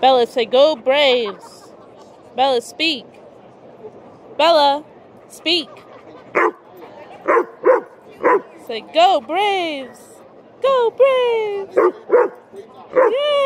Bella, say go Braves. Bella, speak. Bella, speak. Say go Braves. Go Braves. Yeah.